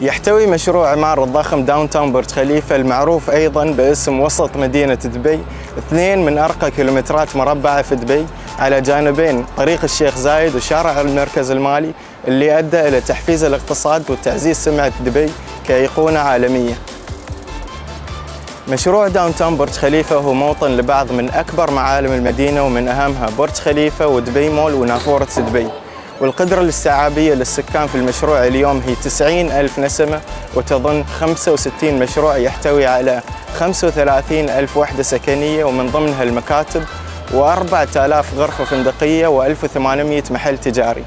يحتوي مشروع إعمار الضخم Downtown برج خليفة المعروف أيضا باسم وسط مدينة دبي. اثنين من أرقى كيلومترات مربعة في دبي. على جانبين طريق الشيخ زايد وشارع المركز المالي اللي أدى إلى تحفيز الاقتصاد وتعزيز سمعة دبي كأيقونة عالمية. مشروع Downtown برج خليفة هو موطن لبعض من أكبر معالم المدينة ومن أهمها برج خليفة ودبي مول ونافورة دبي. والقدرة الاستيعابية للسكان في المشروع اليوم هي 90 ألف نسمة وتضم 65 مشروع يحتوي على 35 ألف وحدة سكنية ومن ضمنها المكاتب و4000 غرفة فندقية و1800 محل تجاري.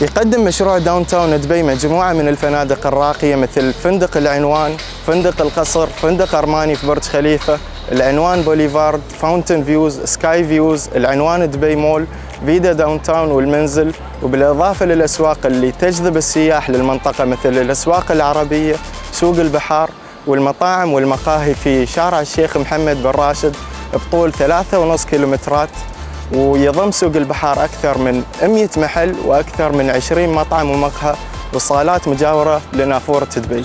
يقدم مشروع Downtown دبي مجموعة من الفنادق الراقية مثل فندق العنوان، فندق القصر، فندق أرماني في برج خليفة، العنوان Boulevard، Fountain Views، Sky Views، العنوان دبي مول، فيدا داون تاون والمنزل، وبالإضافة للأسواق اللي تجذب السياح للمنطقة مثل الأسواق العربية، سوق البحار، والمطاعم والمقاهي في شارع الشيخ محمد بن راشد بطول ثلاثة ونص كيلومترات ويضم سوق البحار أكثر من 100 محل وأكثر من 20 مطعم ومقهى وصالات مجاورة لنافورة دبي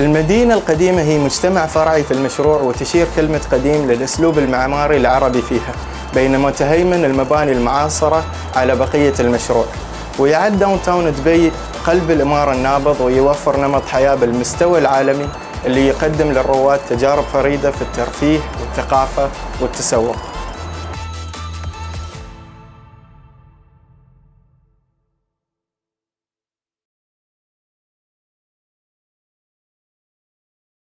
المدينة القديمة هي مجتمع فرعي في المشروع وتشير كلمة قديم للأسلوب المعماري العربي فيها بينما تهيمن المباني المعاصرة على بقية المشروع. ويعد داون تاون دبي قلب الإمارة النابض ويوفر نمط حياة بالمستوى العالمي اللي يقدم للرواد تجارب فريدة في الترفيه والثقافة والتسوق.